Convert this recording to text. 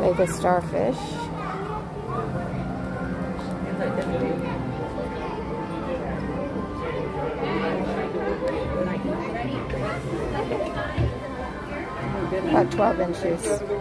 Like a starfish. About 12 inches.